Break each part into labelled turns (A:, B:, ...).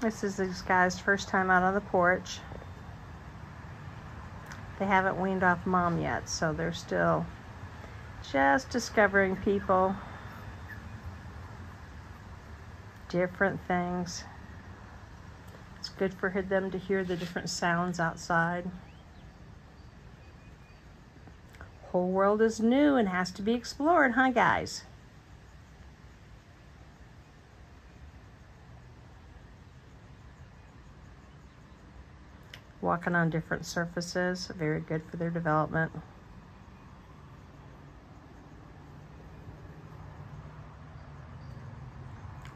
A: This is these guys' first time out on the porch. They haven't weaned off mom yet, so they're still just discovering people, different things. It's good for them to hear the different sounds outside. Whole world is new and has to be explored, huh, guys? Walking on different surfaces, very good for their development.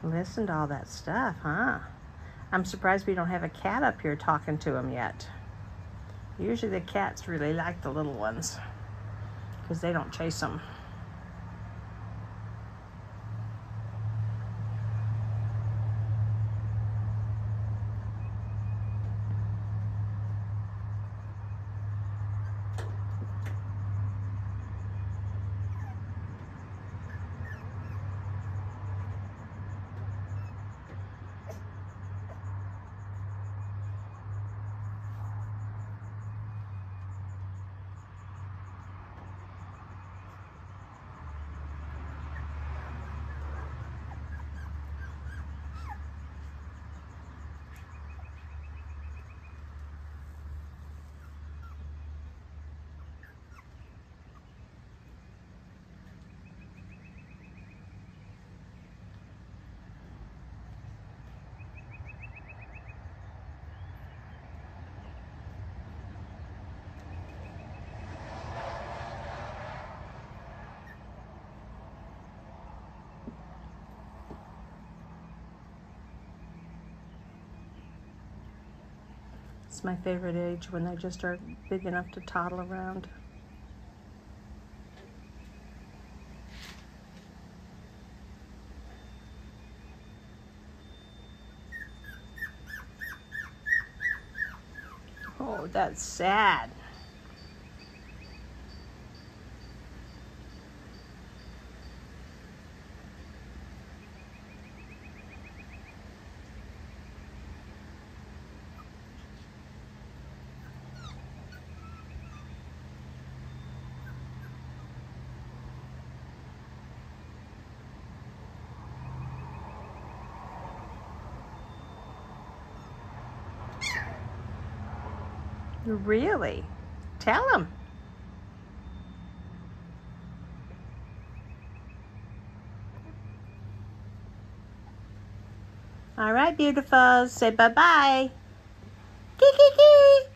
A: Listen to all that stuff, huh? I'm surprised we don't have a cat up here talking to them yet. Usually the cats really like the little ones because they don't chase them. It's my favorite age when they just are big enough to toddle around. Oh, that's sad. Really? Tell him. All right, beautifuls. Say bye-bye. Kiki.